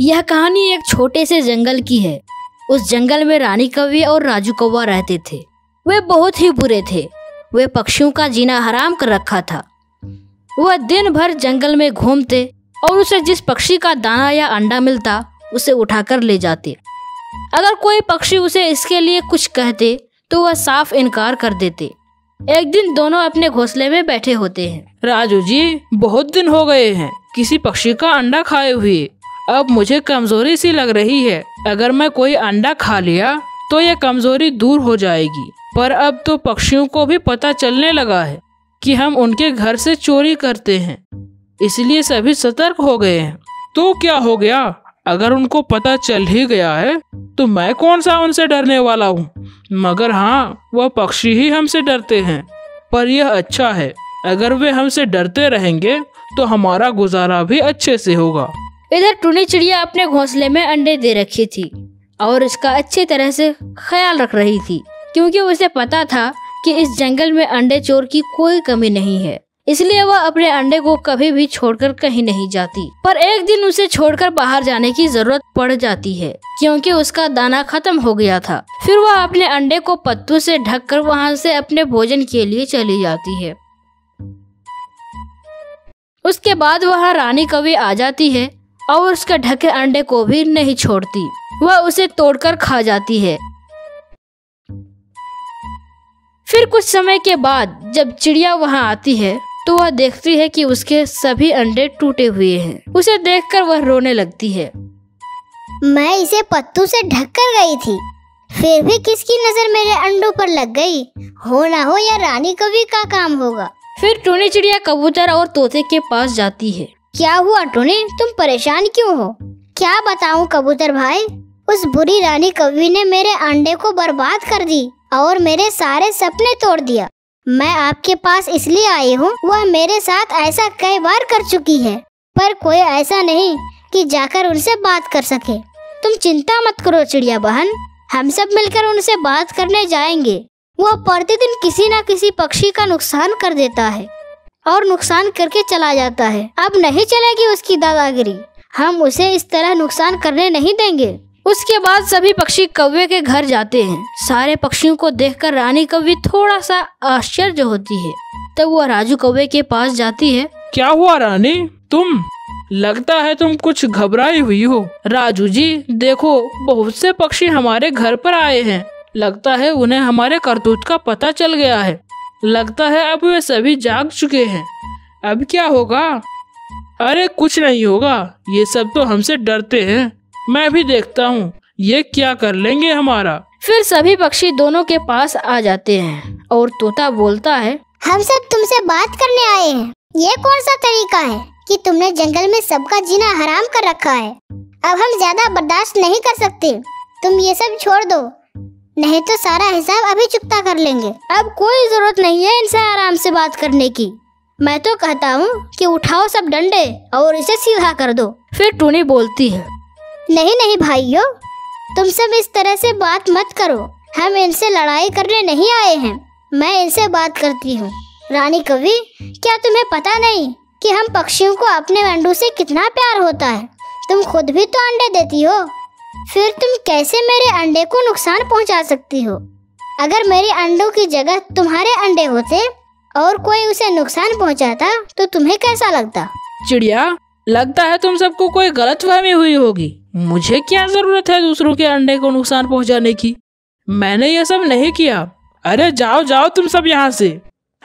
यह कहानी एक छोटे से जंगल की है। उस जंगल में रानी कौवे और राजू कौवा रहते थे। वे बहुत ही बुरे थे। वे पक्षियों का जीना हराम कर रखा था। वह दिन भर जंगल में घूमते और उसे जिस पक्षी का दाना या अंडा मिलता, उसे उठाकर ले जाते। अगर कोई पक्षी उसे इसके लिए कुछ कहते तो वह साफ़ इनकार कर देते। एक दिन दोनों अपने घोंसले में बैठे होते हैं। राजू जी, बहुत दिन हो गए हैं। किसी पक्षी का अंडा खाए हुए अब मुझे कमज़ोरी सी लग रही है। अगर मैं कोई अंडा खा लिया तो ये कमज़ोरी दूर हो जाएगी। पर अब तो पक्षियों को भी पता चलने लगा है कि हम उनके घर से चोरी करते हैं। इसलिए सभी सतर्क हो गए हैं। तो क्या हो गया? अगर उनको पता चल ही गया है तो मैं कौन सा उनसे डरने वाला हूँ? मगर हाँ वह पक्षी ही हमसे डरते हैं। पर यह अच्छा है। अगर वे हमसे डरते रहेंगे तो हमारा गुजारा भी अच्छे से होगा। इधर टूनी चिड़िया अपने घोंसले में अंडे दे रखी थी और इसका अच्छी तरह से ख्याल रख रही थी, क्योंकि उसे पता था कि इस जंगल में अंडे चोर की कोई कमी नहीं है। इसलिए वह अपने अंडे को कभी भी छोड़कर कहीं नहीं जाती। पर एक दिन उसे छोड़कर बाहर जाने की ज़रूरत पड़ जाती है, क्योंकि उसका दाना खत्म हो गया था। फिर वह अपने अंडे को पत्तों से ढककर वहाँ से अपने भोजन के लिए चली जाती है। उसके बाद वह रानी कवि आ जाती है और उसके ढके अंडे को भी नहीं छोड़ती। वह उसे तोड़कर खा जाती है। फिर कुछ समय के बाद जब चिड़िया वहाँ आती है तो वह देखती है कि उसके सभी अंडे टूटे हुए हैं। उसे देखकर वह रोने लगती है। मैं इसे पत्तू से ढक कर गई थी। फिर भी किसकी नज़र मेरे अंडों पर लग गई? हो ना हो या रानी कवि का काम होगा? फिर टूनी चिड़िया कबूतर और तोते के पास जाती है। क्या हुआ टूनी? तुम परेशान क्यों हो? क्या बताऊँ कबूतर भाई? उस बुरी रानी कवि ने मेरे अंडे को बर्बाद कर दी और मेरे सारे सपने तोड़ दिया। मैं आपके पास इसलिए आई हूँ, वह मेरे साथ ऐसा कई बार कर चुकी है। पर कोई ऐसा नहीं कि जाकर उनसे बात कर सके। तुम चिंता मत करो चिड़िया बहन, हम सब मिलकर उनसे बात करने जाएँगे। वह प्रतिदिन किसी न किसी पक्षी का नुकसान कर देता है। और नुकसान करके चला जाता है। अब नहीं चलेगी उसकी दादागिरी। हम उसे इस तरह नुकसान करने नहीं देंगे। उसके बाद सभी पक्षी कौवे के घर जाते हैं। सारे पक्षियों को देखकर रानी कौवी थोड़ा सा आश्चर्य होती है। तब वह राजू कौवे के पास जाती है। क्या हुआ रानी? तुम? लगता है तुम कुछ घबराई हुई हो। राजू जी देखो बहुत से पक्षी हमारे घर पर आए हैं। लगता है उन्हें हमारे करतूत का पता चल गया है। लगता है अब वे सभी जाग चुके हैं। अब क्या होगा? अरे कुछ नहीं होगा। ये सब तो हमसे डरते हैं। मैं भी देखता हूँ। ये क्या कर लेंगे हमारा? फिर सभी पक्षी दोनों के पास आ जाते हैं और तोता बोलता है हम सब तुमसे बात करने आए हैं। ये कौन सा तरीका है कि तुमने जंगल में सबका जीना हराम कर रखा है? अब हम ज़्यादा बर्दाश्त नहीं कर सकते। तुम ये सब छोड़ दो। नहीं तो सारा हिसाब अभी चुकता कर लेंगे। अब कोई ज़रूरत नहीं है इनसे आराम से बात करने की। मैं तो कहता हूँ कि उठाओ सब डंडे और इसे सीधा कर दो। फिर टूनी बोलती है। नहीं नहीं भाइयों तुम सब इस तरह से बात मत करो। हम इनसे लड़ाई करने नहीं आए हैं। मैं इनसे बात करती हूँ। रानी कवि क्या तुम्हें पता नहीं कि हम पक्षियों को अपने अंडों से कितना प्यार होता है? तुम खुद भी तो अंडे देती हो। फिर तुम कैसे मेरे अंडे को नुकसान पहुँचा सकती हो? अगर मेरे अंडों की जगह तुम्हारे अंडे होते और कोई उसे नुकसान पहुंचाता तो तुम्हें कैसा लगता? चिड़िया, लगता है तुम सबको कोई गलत फहमी हुई होगी। मुझे क्या ज़रूरत है दूसरों के अंडे को नुकसान पहुँचाने की? मैंने यह सब नहीं किया। अरे जाओ जाओ तुम सब यहाँ से।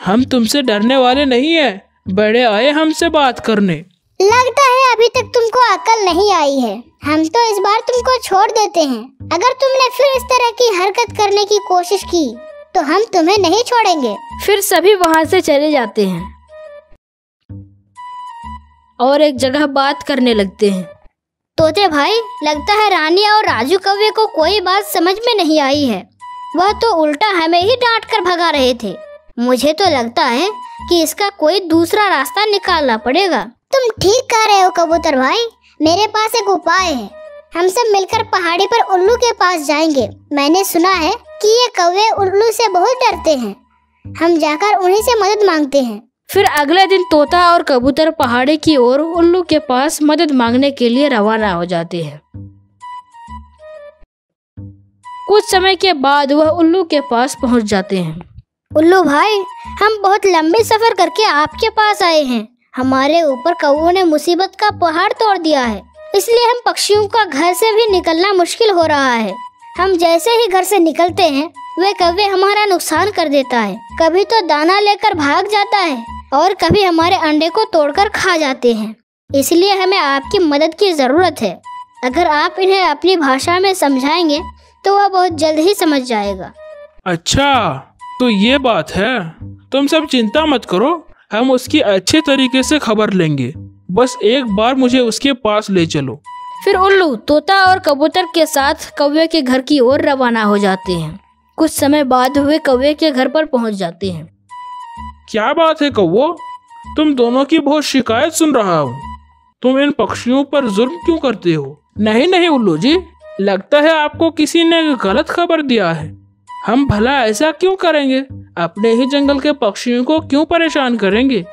हम तुमसे डरने वाले नहीं है। बड़े आए हमसे बात करने। लगता है अभी तक तुमको अकल नहीं आई है। हम तो इस बार तुमको छोड़ देते हैं। अगर तुमने फिर इस तरह की हरकत करने की कोशिश की तो हम तुम्हें नहीं छोड़ेंगे। फिर सभी वहाँ से चले जाते हैं। और एक जगह बात करने लगते हैं। तोते भाई लगता है रानी और राजू कव्य को कोई बात समझ में नहीं आई है। वह तो उल्टा हमें ही डांट कर भगा रहे थे। मुझे तो लगता है कि इसका कोई दूसरा रास्ता निकालना पड़ेगा। तुम ठीक कह रहे हो कबूतर भाई। मेरे पास एक उपाय है। हम सब मिलकर पहाड़ी पर उल्लू के पास जाएँगे। मैंने सुना है कि ये कौवे उल्लू से बहुत डरते हैं। हम जाकर उन्हीं से मदद मांगते हैं। फिर अगले दिन तोता और कबूतर पहाड़ी की ओर उल्लू के पास मदद मांगने के लिए रवाना हो जाते हैं। कुछ समय के बाद वह उल्लू के पास पहुँच जाते हैं। उल्लू भाई हम बहुत लंबे सफ़र करके आपके पास आए हैं। हमारे ऊपर कौओं ने मुसीबत का पहाड़ तोड़ दिया है। इसलिए हम पक्षियों का घर से भी निकलना मुश्किल हो रहा है। हम जैसे ही घर से निकलते हैं, वे कौवे हमारा नुकसान कर देता है। कभी तो दाना लेकर भाग जाता है और कभी हमारे अंडे को तोड़कर खा जाते हैं। इसलिए हमें आपकी मदद की ज़रूरत है। अगर आप इन्हें अपनी भाषा में समझाएँगे तो वह बहुत जल्द ही समझ जाएगा। अच्छा तो ये बात है। तुम सब चिंता मत करो। हम उसकी अच्छे तरीके से खबर लेंगे। बस एक बार मुझे उसके पास ले चलो। फिर उल्लू तोता और कबूतर के साथ कौवे के घर की ओर रवाना हो जाते हैं। कुछ समय बाद वे कौवे के घर पर पहुँच जाते हैं। क्या बात है कौवो? तुम दोनों की बहुत शिकायत सुन रहा हूँ। तुम इन पक्षियों पर जुर्म क्यों करते हो? नहीं नहीं उल्लू जी लगता है आपको किसी ने गलत खबर दिया है। हम भला ऐसा क्यों करेंगे? अपने ही जंगल के पक्षियों को क्यों परेशान करेंगे?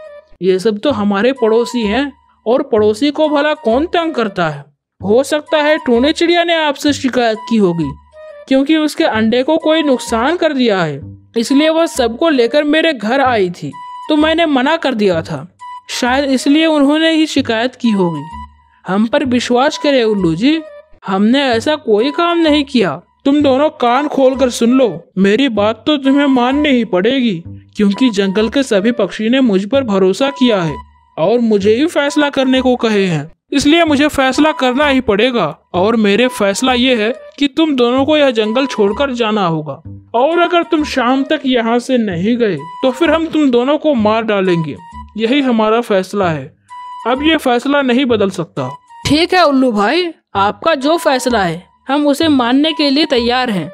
ये सब तो हमारे पड़ोसी हैं, और पड़ोसी को भला कौन तंग करता है? हो सकता है टूने चिड़िया ने आपसे शिकायत की होगी, क्योंकि उसके अंडे को कोई नुकसान कर दिया है। इसलिए वह सबको लेकर मेरे घर आई थी तो मैंने मना कर दिया था। शायद इसलिए उन्होंने ही शिकायत की होगी। हम पर विश्वास करें उल्लू जी, हमने ऐसा कोई काम नहीं किया। तुम दोनों कान खोल कर सुन लो। मेरी बात तो तुम्हें माननी ही पड़ेगी, क्योंकि जंगल के सभी पक्षी ने मुझ पर भरोसा किया है और मुझे ही फैसला करने को कहे हैं। इसलिए मुझे फैसला करना ही पड़ेगा और मेरे फैसला ये है कि तुम दोनों को यह जंगल छोड़कर जाना होगा। और अगर तुम शाम तक यहाँ से नहीं गए तो फिर हम तुम दोनों को मार डालेंगे। यही हमारा फैसला है। अब ये फैसला नहीं बदल सकता। ठीक है, उल्लू भाई, आपका जो फैसला है। हम उसे मानने के लिए तैयार हैं।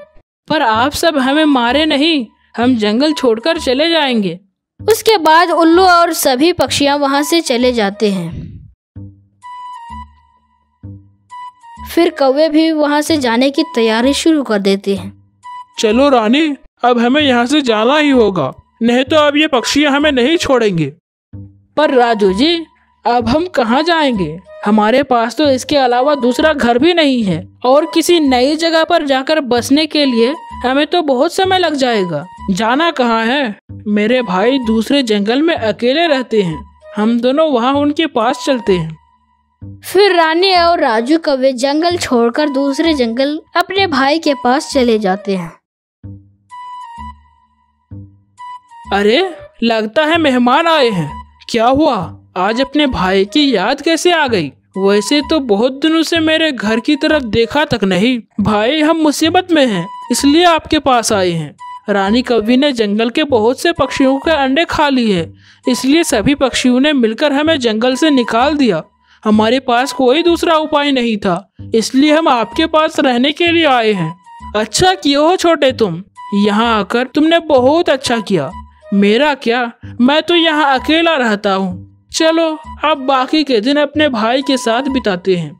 पर आप सब हमें मारे नहीं हम जंगल छोड़कर चले जाएँगे। उसके बाद उल्लू और सभी पक्षियाँ वहाँ से चले जाते हैं। फिर कौवे भी वहाँ से जाने की तैयारी शुरू कर देते हैं। चलो रानी अब हमें यहाँ से जाना ही होगा नहीं तो अब ये पक्षियाँ हमें नहीं छोड़ेंगे। पर राजू जी अब हम कहाँ जाएँगे? हमारे पास तो इसके अलावा दूसरा घर भी नहीं है। और किसी नई जगह पर जाकर बसने के लिए हमें तो बहुत समय लग जाएगा। जाना कहाँ है? मेरे भाई दूसरे जंगल में अकेले रहते हैं। हम दोनों वहाँ उनके पास चलते हैं। फिर रानी और राजू कवे जंगल छोड़कर दूसरे जंगल अपने भाई के पास चले जाते हैं। अरे लगता है मेहमान आए हैं। क्या हुआ? आज अपने भाई की याद कैसे आ गई? वैसे तो बहुत दिनों से मेरे घर की तरफ़ देखा तक नहीं। भाई, हम मुसीबत में हैं, इसलिए आपके पास आए हैं। रानी कवि ने जंगल के बहुत से पक्षियों के अंडे खा लिए हैं, इसलिए सभी पक्षियों ने मिलकर हमें जंगल से निकाल दिया। हमारे पास कोई दूसरा उपाय नहीं था, इसलिए हम आपके पास रहने के लिए आए हैं। अच्छा किए हो छोटे तुम, यहाँ आकर तुमने बहुत अच्छा किया। मेरा क्या? मैं तो यहाँ अकेला रहता हूँ। चलो अब बाकी के दिन अपने भाई के साथ बिताते हैं।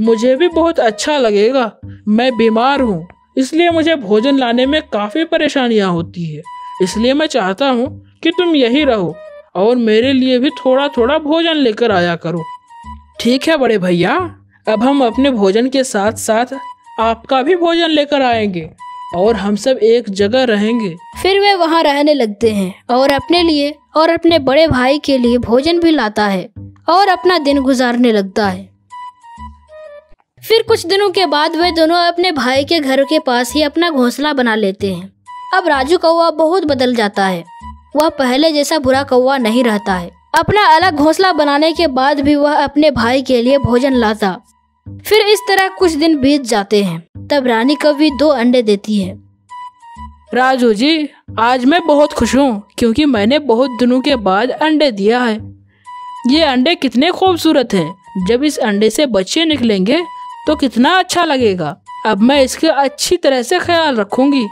मुझे भी बहुत अच्छा लगेगा। मैं बीमार हूँ, इसलिए मुझे भोजन लाने में काफ़ी परेशानियाँ होती है। इसलिए मैं चाहता हूँ कि तुम यही रहो और मेरे लिए भी थोड़ा थोड़ा भोजन लेकर आया करो। ठीक है बड़े भैया, अब हम अपने भोजन के साथ साथ आपका भी भोजन लेकर आएँगे। और हम सब एक जगह रहेंगे। फिर वे वहाँ रहने लगते हैं और अपने लिए और अपने बड़े भाई के लिए भोजन भी लाता है और अपना दिन गुजारने लगता है। फिर कुछ दिनों के बाद वे दोनों अपने भाई के घर के पास ही अपना घोंसला बना लेते हैं। अब राजू कौवा बहुत बदल जाता है। वह पहले जैसा बुरा कौवा नहीं रहता है। अपना अलग घोंसला बनाने के बाद भी वह अपने भाई के लिए भोजन लाता। फिर इस तरह कुछ दिन बीत जाते हैं। तब रानी कवि दो अंडे देती है। राजू जी, आज मैं बहुत खुश हूँ, क्योंकि मैंने बहुत दिनों के बाद अंडे दिया है। ये अंडे कितने खूबसूरत हैं। जब इस अंडे से बच्चे निकलेंगे तो कितना अच्छा लगेगा। अब मैं इसके अच्छी तरह से ख्याल रखूँगी,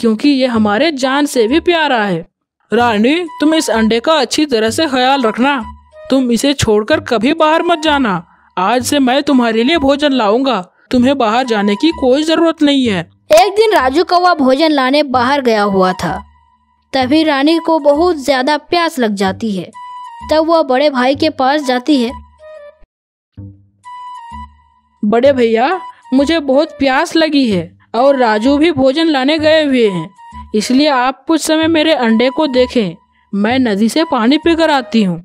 क्योंकि ये हमारे जान से भी प्यारा है। रानी, तुम इस अंडे का अच्छी तरह से ख्याल रखना। तुम इसे छोड़कर कभी बाहर मत जाना। आज से मैं तुम्हारे लिए भोजन लाऊँगा। तुम्हें बाहर जाने की कोई ज़रूरत नहीं है। एक दिन राजू कौवा भोजन लाने बाहर गया हुआ था। तभी रानी को बहुत ज़्यादा प्यास लग जाती है। तब वह बड़े भाई के पास जाती है। बड़े भैया मुझे बहुत प्यास लगी है और राजू भी भोजन लाने गए हुए हैं। इसलिए आप कुछ समय मेरे अंडे को देखें। मैं नदी से पानी पीकर आती हूँ।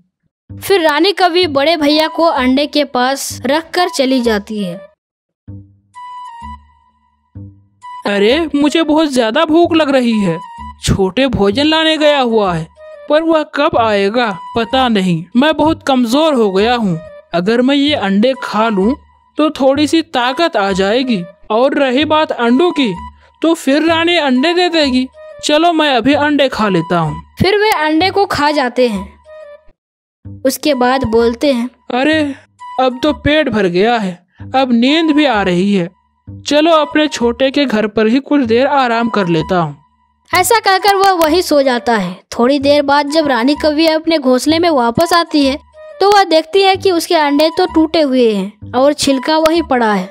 फिर रानी कवि बड़े भैया को अंडे के पास रख कर चली जाती है। अरे मुझे बहुत ज़्यादा भूख लग रही है। छोटे भोजन लाने गया हुआ है पर वह कब आएगा पता नहीं। मैं बहुत कमज़ोर हो गया हूँ। अगर मैं ये अंडे खा लूँ तो थोड़ी सी ताकत आ जाएगी। और रही बात अंडों की तो फिर रानी अंडे दे देगी। चलो मैं अभी अंडे खा लेता हूँ। फिर वे अंडे को खा जाते हैं। उसके बाद बोलते हैं अरे अब तो पेट भर गया है। अब नींद भी आ रही है। चलो अपने छोटे के घर पर ही कुछ देर आराम कर लेता हूँ। ऐसा कहकर वह वही सो जाता है। थोड़ी देर बाद जब रानी कवि अपने घोंसले में वापस आती है तो वह देखती है कि उसके अंडे तो टूटे हुए हैं और छिलका वही पड़ा है।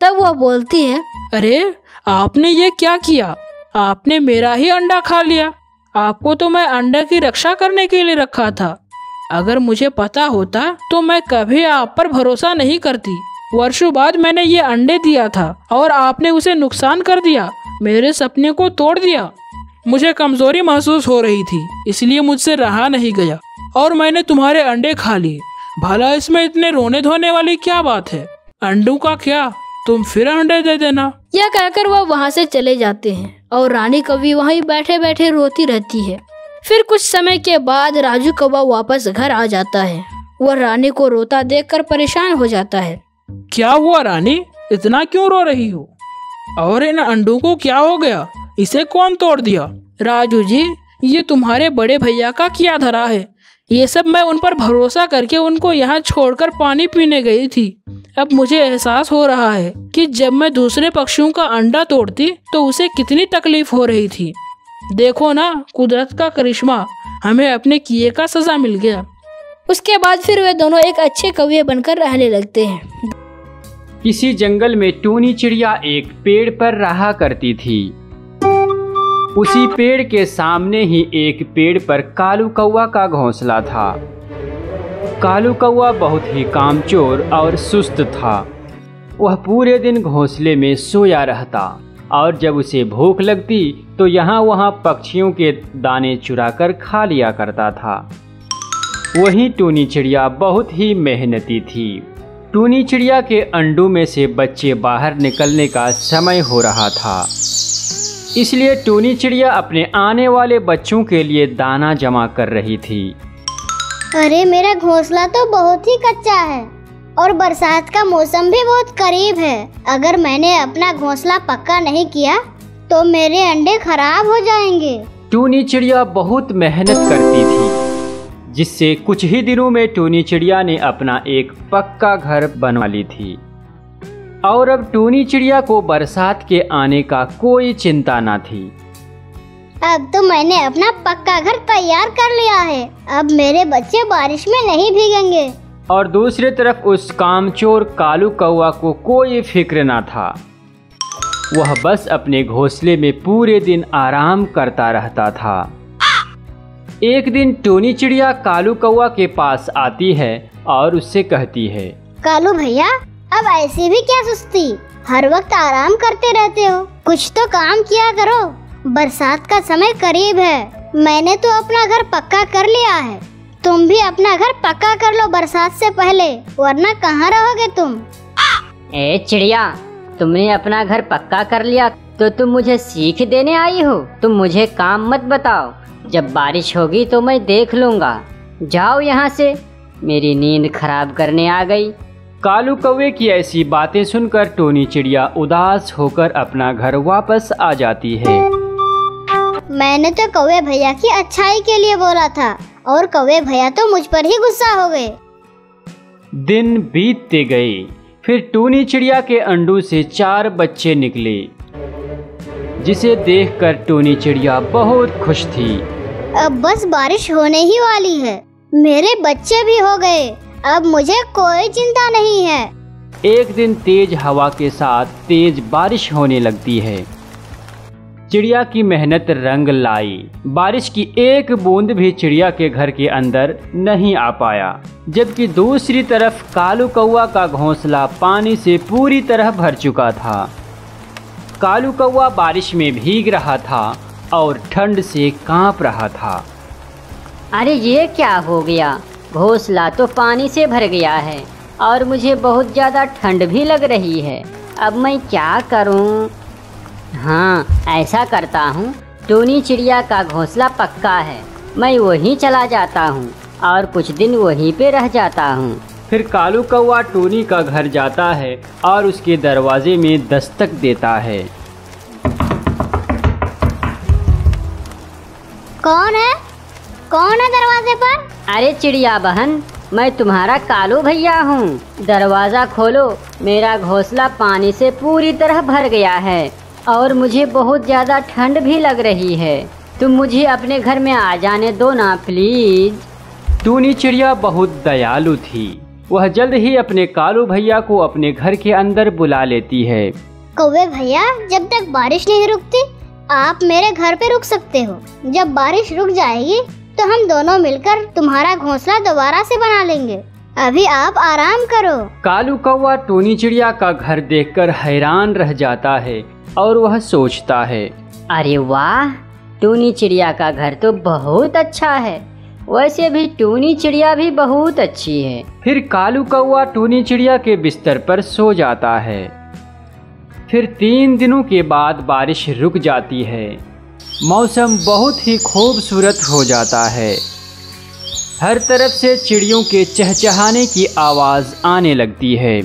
तब वह बोलती है अरे आपने ये क्या किया? आपने मेरा ही अंडा खा लिया। आपको तो मैं अंडा की रक्षा करने के लिए रखा था। अगर मुझे पता होता तो मैं कभी आप पर भरोसा नहीं करती। वर्षों बाद मैंने ये अंडे दिया था और आपने उसे नुकसान कर दिया, मेरे सपने को तोड़ दिया। मुझे कमज़ोरी महसूस हो रही थी, इसलिए मुझसे रहा नहीं गया और मैंने तुम्हारे अंडे खा लिए। भला इसमें इतने रोने धोने वाली क्या बात है? अंडों का क्या? तुम फिर अंडे दे देना। यह कहकर वह वहाँ से चले जाते हैं और रानी कवि वहीं बैठे बैठे रोती रहती है। फिर कुछ समय के बाद राजू कौवा वापस घर आ जाता है। वह रानी को रोता देखकर परेशान हो जाता है। क्या हुआ रानी? इतना क्यों रो रही हो? और इन अंडों को क्या हो गया? इसे कौन तोड़ दिया? राजू जी ये तुम्हारे बड़े भैया का क्या धरा है। ये सब मैं उन पर भरोसा करके उनको यहाँ छोड़कर पानी पीने गई थी। अब मुझे एहसास हो रहा है कि जब मैं दूसरे पक्षियों का अंडा तोड़ती तो उसे कितनी तकलीफ़ हो रही थी। देखो ना कुदरत का करिश्मा हमें अपने किए का सजा मिल गया। उसके बाद फिर वे दोनों एक अच्छे कवि बनकर रहने लगते हैं। किसी जंगल में टूनी चिड़िया एक पेड़ पर रहा करती थी। उसी पेड़ के सामने ही एक पेड़ पर कालू कौआ का घोंसला था। कालू कौआ बहुत ही कामचोर और सुस्त था। वह पूरे दिन घोंसले में सोया रहता और जब उसे भूख लगती तो यहाँ वहाँ पक्षियों के दाने चुराकर खा लिया करता था। वही टूनी चिड़िया बहुत ही मेहनती थी। टूनी चिड़िया के अंडों में से बच्चे बाहर निकलने का समय हो रहा था। इसलिए टूनी चिड़िया अपने आने वाले बच्चों के लिए दाना जमा कर रही थी। अरे मेरा घोंसला तो बहुत ही कच्चा है और बरसात का मौसम भी बहुत करीब है। अगर मैंने अपना घोंसला पक्का नहीं किया तो मेरे अंडे खराब हो जाएँगे। टूनी चिड़िया बहुत मेहनत करती थी। जिससे कुछ ही दिनों में टूनी चिड़िया ने अपना एक पक्का घर बनवा ली थी। और अब टूनी चिड़िया को बरसात के आने का कोई चिंता न थी। अब तो मैंने अपना पक्का घर तैयार कर लिया है। अब मेरे बच्चे बारिश में नहीं भीगेंगे। और दूसरी तरफ़ उस कामचोर कालू कौआ को कोई फ़िक्र न था। वह बस अपने घोंसले में पूरे दिन आराम करता रहता था। एक दिन टोनी चिड़िया कालू कौआ के पास आती है और उससे कहती है कालू भैया अब ऐसी भी क्या सुस्ती? हर वक्त आराम करते रहते हो। कुछ तो काम किया करो। बरसात का समय करीब है। मैंने तो अपना घर पक्का कर लिया है। तुम भी अपना घर पक्का कर लो बरसात से पहले वरना कहाँ रहोगे तुम? ए चिड़िया तुमने अपना घर पक्का कर लिया तो तुम मुझे सीख देने आई हो। तुम मुझे काम मत बताओ। जब बारिश होगी तो मैं देख लूँगा। जाओ यहाँ से। मेरी नींद खराब करने आ गई। कालू कौवे की ऐसी बातें सुनकर टोनी चिड़िया उदास होकर अपना घर वापस आ जाती है। मैंने तो कौवे भैया की अच्छाई के लिए बोला था और कौवे भैया तो मुझ पर ही गुस्सा हो गए। दिन बीतते गए। फिर टूनी चिड़िया के अंडों से चार बच्चे निकले जिसे देखकर टूनी चिड़िया बहुत खुश थी। अब बस बारिश होने ही वाली है। मेरे बच्चे भी हो गए। अब मुझे कोई चिंता नहीं है। एक दिन तेज हवा के साथ तेज बारिश होने लगती है। चिड़िया की मेहनत रंग लाई। बारिश की एक बूंद भी चिड़िया के घर के अंदर नहीं आ पाया, जबकि दूसरी तरफ़ कालू कौआ का घोंसला पानी से पूरी तरह भर चुका था। कालू कौआ बारिश में भीग रहा था और ठंड से काँप रहा था। अरे ये क्या हो गया? घोंसला तो पानी से भर गया है और मुझे बहुत ज़्यादा ठंड भी लग रही है। अब मैं क्या करूँ? हाँ ऐसा करता हूँ। टोनी चिड़िया का घोंसला पक्का है। मैं वहीं चला जाता हूँ और कुछ दिन वहीं पे रह जाता हूँ। फिर कालू कौआ टोनी का घर जाता है और उसके दरवाजे में दस्तक देता है। कौन है? कौन है दरवाजे पर? अरे चिड़िया बहन मैं तुम्हारा कालू भैया हूँ। दरवाज़ा खोलो मेरा घोंसला पानी से पूरी तरह भर गया है। और मुझे बहुत ज़्यादा ठंड भी लग रही है। तुम मुझे अपने घर में आ जाने दो ना प्लीज़ टूनी चिड़िया बहुत दयालु थी। वह जल्द ही अपने कालू भैया को अपने घर के अंदर बुला लेती है। कौवे भैया जब तक बारिश नहीं रुकती आप मेरे घर पे रुक सकते हो। जब बारिश रुक जाएगी तो हम दोनों मिलकर तुम्हारा घोंसला दोबारा से बना लेंगे। अभी आप आराम करो। कालू कौवा टोनी चिड़िया का घर देखकर हैरान रह जाता है और वह सोचता है अरे वाह टूनी चिड़िया का घर तो बहुत अच्छा है। वैसे भी टूनी चिड़िया भी बहुत अच्छी है। फिर कालू कौवा टूनी चिड़िया के बिस्तर पर सो जाता है। फिर तीन दिनों के बाद बारिश रुक जाती है। मौसम बहुत ही खूबसूरत हो जाता है। हर तरफ़ से चिड़ियों के चहचहाने की आवाज़ आने लगती है।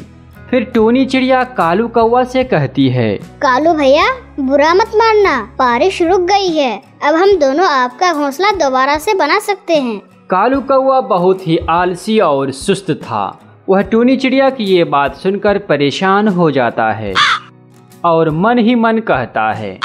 फिर टोनी चिड़िया कालू कौवा से कहती है कालू भैया बुरा मत मानना बारिश रुक गई है। अब हम दोनों आपका घोंसला दोबारा से बना सकते हैं। कालू कौवा बहुत ही आलसी और सुस्त था। वह टूनी चिड़िया की ये बात सुनकर परेशान हो जाता है और मन ही मन कहता है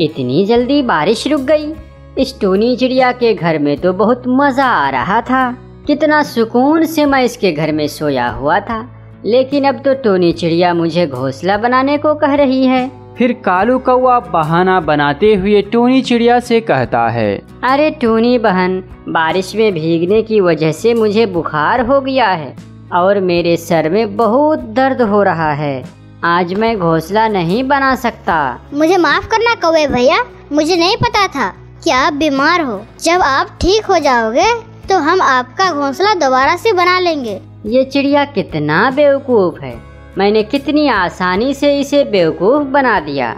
इतनी जल्दी बारिश रुक गई। इस टूनी चिड़िया के घर में तो बहुत मज़ा आ रहा था। कितना सुकून से मैं इसके घर में सोया हुआ था। लेकिन अब तो टोनी चिड़िया मुझे घोंसला बनाने को कह रही है। फिर कालू कौआ बहाना बनाते हुए टोनी चिड़िया से कहता है अरे टोनी बहन बारिश में भीगने की वजह से मुझे बुखार हो गया है और मेरे सर में बहुत दर्द हो रहा है। आज मैं घोंसला नहीं बना सकता। मुझे माफ़ करना कौवे भैया मुझे नहीं पता था। कि आप बीमार हो। जब आप ठीक हो जाओगे तो हम आपका घोंसला दोबारा से बना लेंगे। ये चिड़िया कितना बेवकूफ़ है। मैंने कितनी आसानी से इसे बेवकूफ़ बना दिया।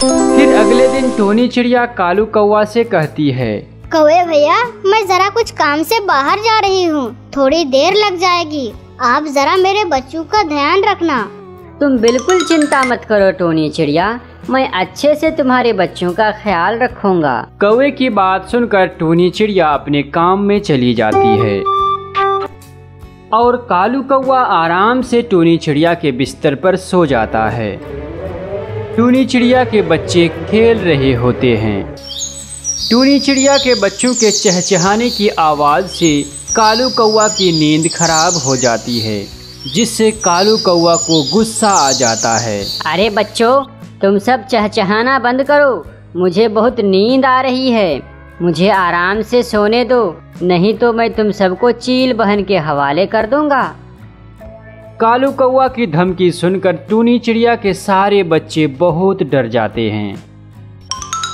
फिर अगले दिन टोनी चिड़िया कालू कौवा से कहती है कौवे भैया मैं जरा कुछ काम से बाहर जा रही हूँ। थोड़ी देर लग जाएगी। आप जरा मेरे बच्चों का ध्यान रखना। तुम बिल्कुल चिंता मत करो टोनी चिड़िया। मैं अच्छे से तुम्हारे बच्चों का ख्याल रखूँगा। कौवे की बात सुनकर टूनी चिड़िया अपने काम में चली जाती है। और कालू कौवा आराम से टूनी चिड़िया के बिस्तर पर सो जाता है। टूनी चिड़िया के बच्चे खेल रहे होते हैं। टूनी चिड़िया के बच्चों के चहचहाने की आवाज़ से कालू कौवा की नींद खराब हो जाती है जिससे कालू कौवा को गुस्सा आ जाता है। अरे बच्चों तुम सब चहचहाना बंद करो। मुझे बहुत नींद आ रही है। मुझे आराम से सोने दो। नहीं तो मैं तुम सबको चील बहन के हवाले कर दूँगा। कालू कौआ की धमकी सुनकर टूनी चिड़िया के सारे बच्चे बहुत डर जाते हैं।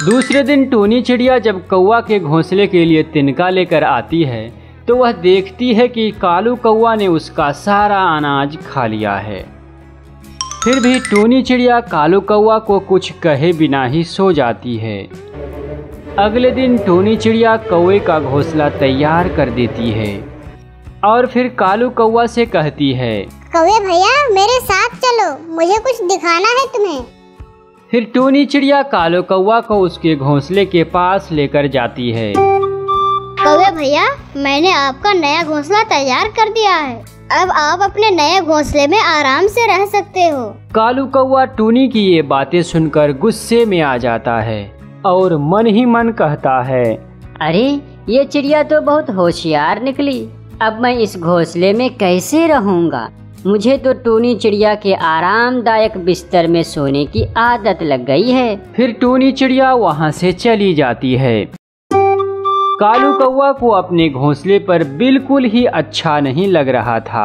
दूसरे दिन टूनी चिड़िया जब कौआ के घोंसले के लिए तिनका लेकर आती है तो वह देखती है कि कालू कौआ ने उसका सारा अनाज खा लिया है। फिर भी टूनी चिड़िया कालू कौआ को कुछ कहे बिना ही सो जाती है। अगले दिन टोनी चिड़िया कौवे का घोंसला तैयार कर देती है और फिर कालू कौवा से कहती है कौवे भैया मेरे साथ चलो मुझे कुछ दिखाना है तुम्हें। फिर टोनी चिड़िया कालू कौवा को उसके घोंसले के पास लेकर जाती है। कौवे भैया मैंने आपका नया घोंसला तैयार कर दिया है। अब आप अपने नए घोंसले में आराम से रह सकते हो। कालू कौवा टूनी की ये बातें सुनकर गुस्से में आ जाता है और मन ही मन कहता है अरे ये चिड़िया तो बहुत होशियार निकली। अब मैं इस घोंसले में कैसे रहूँगा? मुझे तो टूनी चिड़िया के आरामदायक बिस्तर में सोने की आदत लग गई है। फिर टूनी चिड़िया वहाँ से चली जाती है। कालू कौवा को अपने घोंसले पर बिल्कुल ही अच्छा नहीं लग रहा था।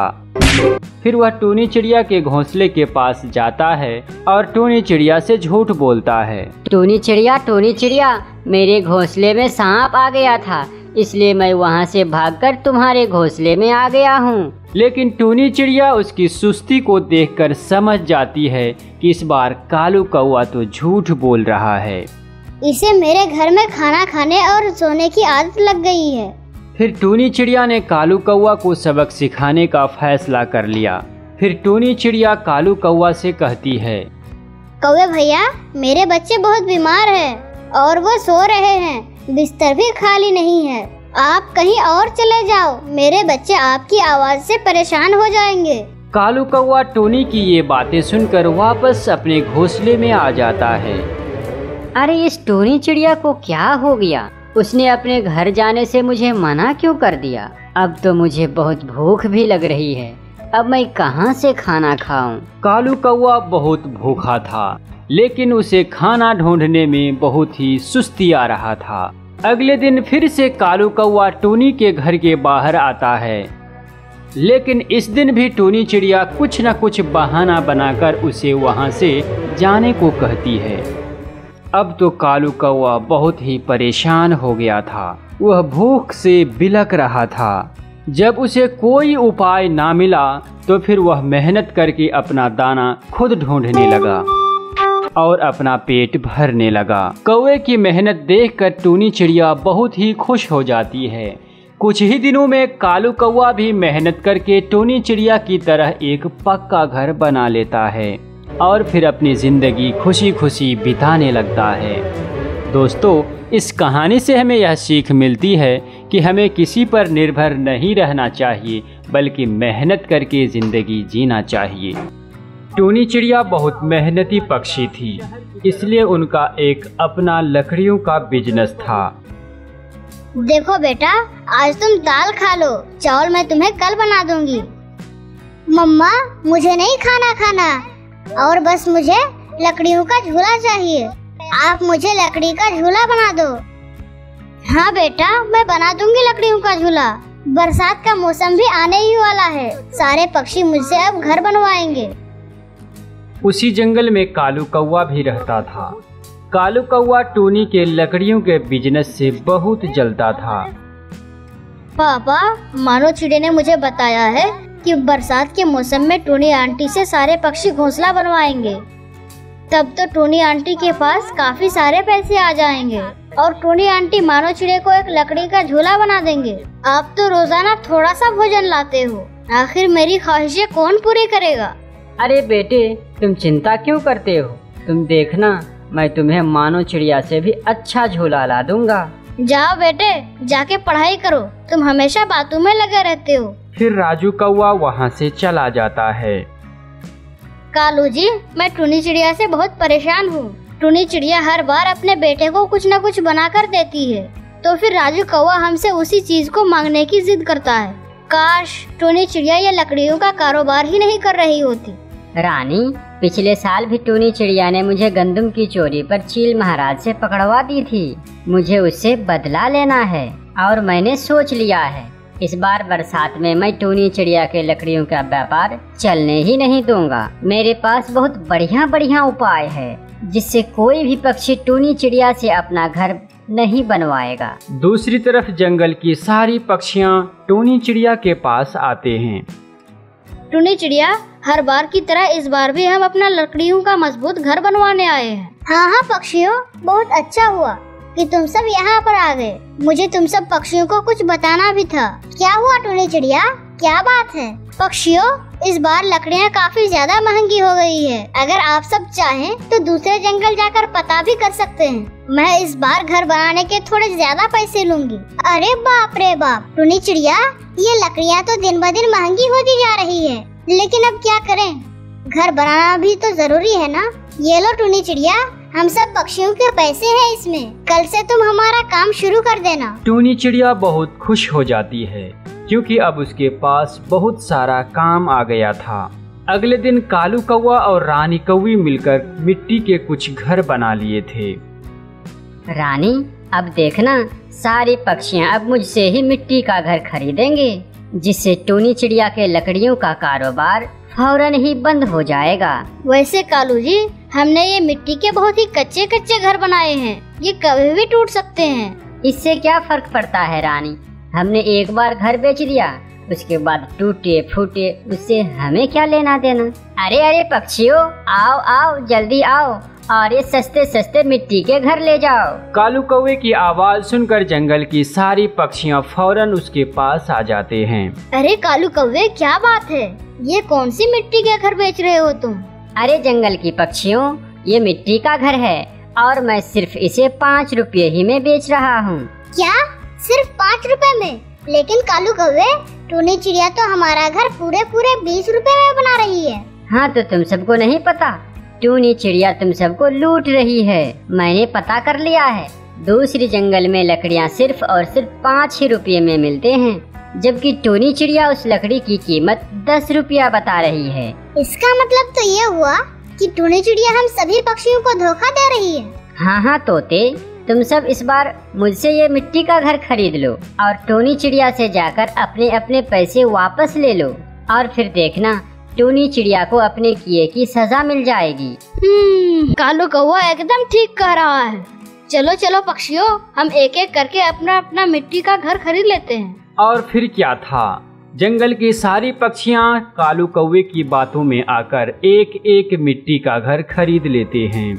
फिर वह टूनी चिड़िया के घोंसले के पास जाता है और टूनी चिड़िया से झूठ बोलता है। टूनी चिड़िया टूनी चिड़िया मेरे घोंसले में सांप आ गया था इसलिए मैं वहाँ से भागकर तुम्हारे घोंसले में आ गया हूँ। लेकिन टूनी चिड़िया उसकी सुस्ती को देखकर समझ जाती है कि इस बार कालू कौवा तो झूठ बोल रहा है। इसे मेरे घर में खाना खाने और सोने की आदत लग गई है। फिर टूनी चिड़िया ने कालू कौआ को सबक सिखाने का फैसला कर लिया। फिर टूनी चिड़िया कालू कौआ से कहती है कौवे भैया मेरे बच्चे बहुत बीमार हैं और वो सो रहे हैं बिस्तर भी खाली नहीं है। आप कहीं और चले जाओ मेरे बच्चे आपकी आवाज़ से परेशान हो जाएँगे। कालू कौआ टोनी की ये बातें सुनकर वापस अपने घोंसले में आ जाता है। अरे इस टोनी चिड़िया को क्या हो गया? उसने अपने घर जाने से मुझे मना क्यों कर दिया? अब तो मुझे बहुत भूख भी लग रही है। अब मैं कहाँ से खाना खाऊं? कालू कौवा बहुत भूखा था, लेकिन उसे खाना ढूँढने में बहुत ही सुस्ती आ रहा था। अगले दिन फिर से कालू कौवा टोनी के घर के बाहर आता है। लेकिन इस दिन भी टोनी चिड़िया कुछ न कुछ बहाना बनाकर उसे वहाँ से जाने को कहती है। अब तो कालू कौवा बहुत ही परेशान हो गया था। वह भूख से बिलक रहा था। जब उसे कोई उपाय ना मिला तो फिर वह मेहनत करके अपना दाना खुद ढूँढने लगा और अपना पेट भरने लगा। कौवे की मेहनत देखकर टूनी चिड़िया बहुत ही खुश हो जाती है। कुछ ही दिनों में कालू कौवा भी मेहनत करके टोनी चिड़िया की तरह एक पक्का घर बना लेता है। और फिर अपनी ज़िंदगी खुशी खुशी बिताने लगता है। दोस्तों, इस कहानी से हमें यह सीख मिलती है कि हमें किसी पर निर्भर नहीं रहना चाहिए, बल्कि मेहनत करके ज़िंदगी जीना चाहिए। टूनी चिड़िया बहुत मेहनती पक्षी थी, इसलिए उनका एक अपना लकड़ियों का बिज़नेस था। देखो बेटा, आज तुम दाल खा लो, चावल मैं तुम्हें कल बना दूँगी। मम्मा, मुझे नहीं खाना खाना। और बस मुझे लकड़ियों का झूला चाहिए। आप मुझे लकड़ी का झूला बना दो। हाँ बेटा मैं बना दूँगी लकड़ियों का झूला। बरसात का मौसम भी आने ही वाला है। सारे पक्षी मुझसे अब घर बनवाएँगे। उसी जंगल में कालू कौवा भी रहता था। कालू कौवा टोनी के लकड़ियों के बिज़नेस से बहुत जलता था। पापा मानो चिड़े ने मुझे बताया है कि बरसात के मौसम में टोनी आंटी से सारे पक्षी घोंसला बनवाएँगे। तब तो टूनी आंटी के पास काफ़ी सारे पैसे आ जाएँगे और टूनी आंटी मानो चिड़े को एक लकड़ी का झूला बना देंगे। आप तो रोज़ाना थोड़ा सा भोजन लाते हो। आखिर मेरी ख्वाहिशें कौन पूरी करेगा? अरे बेटे तुम चिंता क्यों करते हो? तुम देखना मैं तुम्हें मानो चिड़िया से भी अच्छा झूला ला दूँगा। जाओ बेटे जाके पढ़ाई करो। तुम हमेशा बातों में लगे रहते हो। फिर राजू कौवा वहाँ से चला जाता है। कालू जी मैं टूनी चिड़िया से बहुत परेशान हूँ। टूनी चिड़िया हर बार अपने बेटे को कुछ न कुछ बना कर देती है। तो फिर राजू कौवा हमसे उसी चीज़ को मांगने की जिद करता है। काश टूनी चिड़िया ये लकड़ियों का कारोबार ही नहीं कर रही होती। रानी पिछले साल भी टूनी चिड़िया ने मुझे गंदम की चोरी पर चील महाराज से पकड़वा दी थी। मुझे उससे बदला लेना है और मैंने सोच लिया है। इस बार बरसात में मैं टूनी चिड़िया के लकड़ियों का व्यापार चलने ही नहीं दूँगा। मेरे पास बहुत बढ़िया बढ़िया उपाय है जिससे कोई भी पक्षी टूनी चिड़िया से अपना घर नहीं बनवाएगा। दूसरी तरफ़ जंगल की सारी पक्षियाँ टूनी चिड़िया के पास आते हैं। टूनी चिड़िया हर बार की तरह इस बार भी हम अपना लकड़ियों का मज़बूत घर बनवाने आए हैं। हाँ हाँ पक्षियों बहुत अच्छा हुआ। कि तुम सब यहाँ पर आ गए। मुझे तुम सब पक्षियों को कुछ बताना भी था। क्या हुआ टूनी चिड़िया? क्या बात है? पक्षियों, इस बार लकड़ियाँ काफ़ी ज़्यादा महँगी हो गई है। अगर आप सब चाहें तो दूसरे जंगल जाकर पता भी कर सकते हैं। मैं इस बार घर बनाने के थोड़े ज़्यादा पैसे लूँगी। अरे बाप रे बाप! टूनी चिड़िया, ये लकड़ियाँ तो दिन ब दिन महँगी होती जा रही है। लेकिन अब क्या करें? घर बनाना भी तो ज़रूरी है ना? ये लो टूनी चिड़िया। हम सब पक्षियों के पैसे हैं इसमें। कल से तुम हमारा काम शुरू कर देना। टूनी चिड़िया बहुत खुश हो जाती है क्योंकि अब उसके पास बहुत सारा काम आ गया था। अगले दिन कालू कौवा और रानी कौवी मिलकर मिट्टी के कुछ घर बना लिए थे। रानी अब देखना सारी पक्षियाँ अब मुझसे ही मिट्टी का घर खरीदेंगे जिससे टूनी चिड़िया के लकड़ियों का कारोबार फ़ौरन ही बंद हो जाएगा। वैसे कालू जी हमने ये मिट्टी के बहुत ही कच्चे कच्चे घर बनाए हैं। ये कभी भी टूट सकते हैं। इससे क्या फ़र्क पड़ता है रानी? हमने एक बार घर बेच दिया उसके बाद टूटे फूटे उससे हमें क्या लेना देना? अरे अरे पक्षियों आओ आओ जल्दी आओ। और ये सस्ते सस्ते मिट्टी के घर ले जाओ। कालू कौवे की आवाज़ सुनकर जंगल की सारी पक्षियाँ फ़ौरन उसके पास आ जाते हैं। अरे कालू कौवे क्या बात है? ये कौन सी मिट्टी के घर बेच रहे हो तुम? अरे जंगल की पक्षियों ये मिट्टी का घर है और मैं सिर्फ़ इसे पाँच रुपये ही में बेच रहा हूँ। क्या? सिर्फ़ पाँच रुपए में? लेकिन कालू कौवे टूनी चिड़िया तो हमारा घर पूरे पूरे बीस रुपए में बना रही है। हाँ तो तुम सबको नहीं पता। टूनी चिड़िया तुम सबको लूट रही है। मैंने पता कर लिया है। दूसरी जंगल में लकड़ियाँ सिर्फ़ और सिर्फ़ पाँच ही रुपये में मिलते हैं जबकि टूनी चिड़िया उस लकड़ी की कीमत दस रुपया बता रही है। इसका मतलब तो ये हुआ कि टूनी चिड़िया हम सभी पक्षियों को धोखा दे रही है। हाँ हाँ तोते तुम सब इस बार मुझसे ये मिट्टी का घर खरीद लो और टोनी चिड़िया से जाकर अपने अपने पैसे वापस ले लो। और फिर देखना टोनी चिड़िया को अपने किए की सजा मिल जाएगी। हम्म, कालू कौवा एकदम ठीक कह रहा है। चलो चलो पक्षियों हम एक एक करके अपना अपना मिट्टी का घर खरीद लेते हैं। और फिर क्या था? जंगल की सारी पक्षियाँ कालू कौवे की बातों में आकर एक एक मिट्टी का घर खरीद लेते हैं।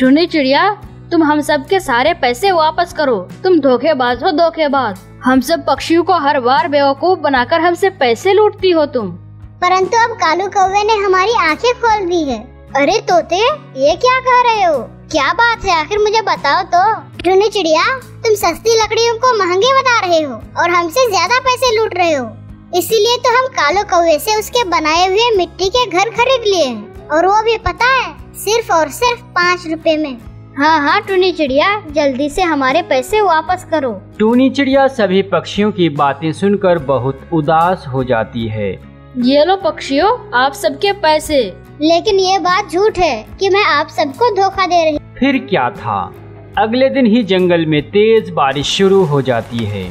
टूनी चिड़िया तुम हम सब के सारे पैसे वापस करो। तुम धोखेबाज हो धोखेबाज। हम सब पक्षियों को हर बार बेवकूफ़ बनाकर हमसे पैसे लूटती हो तुम। परंतु अब कालू कौवे ने हमारी आँखें खोल दी है। अरे तोते, ये क्या कह रहे हो? क्या बात है? आखिर मुझे बताओ तो। टूनी चिड़िया, तुम सस्ती लकड़ियों को महँगे बता रहे हो और हमसे ज़्यादा पैसे लूट रहे हो। इसीलिए तो हम कालो कौवे से उसके बनाए हुए मिट्टी के घर खरीद लिए हैं। और वो भी पता है, सिर्फ़ और सिर्फ़ पाँच रुपए में। हाँ हाँ टूनी चिड़िया, जल्दी से हमारे पैसे वापस करो। टूनी चिड़िया सभी पक्षियों की बातें सुनकर बहुत उदास हो जाती है। ये लो पक्षियों आप सबके पैसे। लेकिन ये बात झूठ है कि मैं आप सबको धोखा दे रही फिर क्या था? अगले दिन ही जंगल में तेज बारिश शुरू हो जाती है।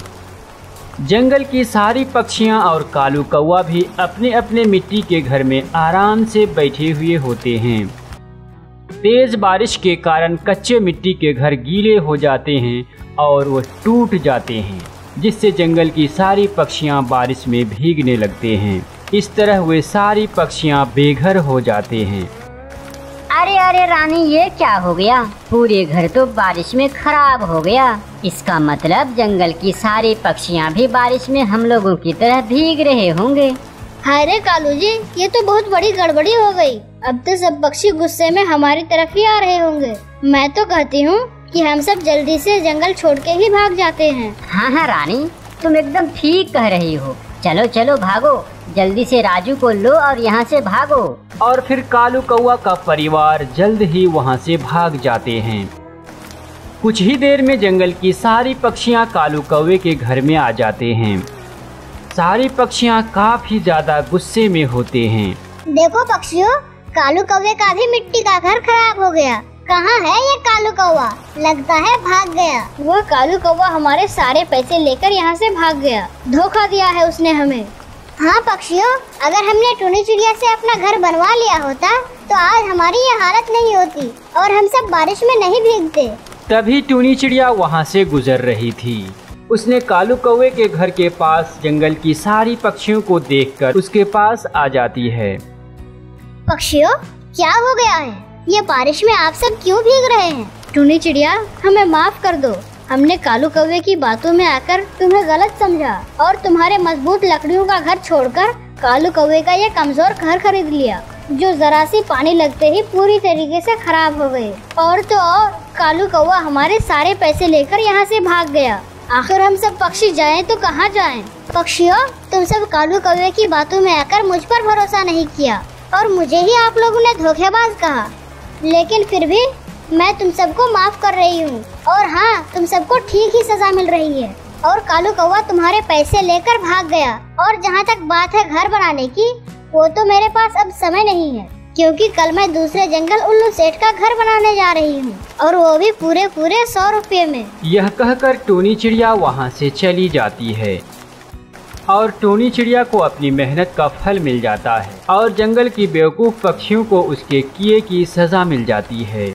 जंगल की सारी पक्षियाँ और कालू कौवा भी अपने अपने मिट्टी के घर में आराम से बैठे हुए होते हैं। तेज बारिश के कारण कच्चे मिट्टी के घर गीले हो जाते हैं और वो टूट जाते हैं जिससे जंगल की सारी पक्षियाँ बारिश में भीगने लगते हैं। इस तरह वे सारी पक्षियाँ बेघर हो जाते हैं। अरे अरे रानी ये क्या हो गया? पूरे घर तो बारिश में खराब हो गया। इसका मतलब जंगल की सारी पक्षियाँ भी बारिश में हम लोगों की तरह भीग रहे होंगे। अरे कालू जी ये तो बहुत बड़ी गड़बड़ी हो गई। अब तो सब पक्षी गुस्से में हमारी तरफ़ ही आ रहे होंगे। मैं तो कहती हूँ कि हम सब जल्दी से जंगल छोड़ के ही भाग जाते हैं। हाँ हाँ रानी तुम एकदम ठीक कह रही हो। चलो चलो भागो। जल्दी से राजू को लो और यहाँ से भागो। और फिर कालू कौआ का परिवार जल्द ही वहाँ से भाग जाते हैं। कुछ ही देर में जंगल की सारी पक्षियाँ कालू कौवे के घर में आ जाते हैं। सारी पक्षियाँ काफ़ी ज़्यादा गुस्से में होते हैं। देखो पक्षियों कालू कौवे का भी मिट्टी का घर खराब हो गया। कहाँ है ये कालू कौवा? लगता है भाग गया। वो कालू कौवा हमारे सारे पैसे लेकर यहाँ से भाग गया। धोखा दिया है उसने हमें। हाँ पक्षियों अगर हमने टूनी चिड़िया से अपना घर बनवा लिया होता तो आज हमारी ये हालत नहीं होती और हम सब बारिश में नहीं भीगते। तभी टूनी चिड़िया वहाँ से गुजर रही थी। उसने कालू कौवे के घर के पास जंगल की सारी पक्षियों को देखकर उसके पास आ जाती है। पक्षियों क्या हो गया है? ये बारिश में आप सब क्यों भीग रहे हैं? टूनी चिड़िया, हमें माफ़ कर दो। हमने कालू कौवे की बातों में आकर तुम्हें गलत समझा और तुम्हारे मज़बूत लकड़ियों का घर छोड़कर कालू कौवे का ये कमज़ोर घर खरीद लिया, जो जरा सी पानी लगते ही पूरी तरीके से खराब हो गए। और तो और, कालू कौवा हमारे सारे पैसे लेकर यहाँ से भाग गया। आखिर हम सब पक्षी जाएँ तो कहाँ जाएँ? पक्षियों, तुम सब कालू कौवे की बातों में आकर मुझ पर भरोसा नहीं किया, और मुझे ही आप लोगों ने धोखेबाज कहा। लेकिन फिर भी मैं तुम सबको माफ़ कर रही हूँ। और हाँ तुम सबको ठीक ही सजा मिल रही है। और कालू कौवा तुम्हारे पैसे लेकर भाग गया। और जहाँ तक बात है घर बनाने की, वो तो मेरे पास अब समय नहीं है। क्योंकि कल मैं दूसरे जंगल उल्लू सेठ का घर बनाने जा रही हूँ। और वो भी पूरे पूरे सौ रुपये में। यह कहकर टोनी चिड़िया वहाँ से चली जाती है। और टोनी चिड़िया को अपनी मेहनत का फल मिल जाता है और जंगल की बेवकूफ़ पक्षियों को उसके किए की सजा मिल जाती है।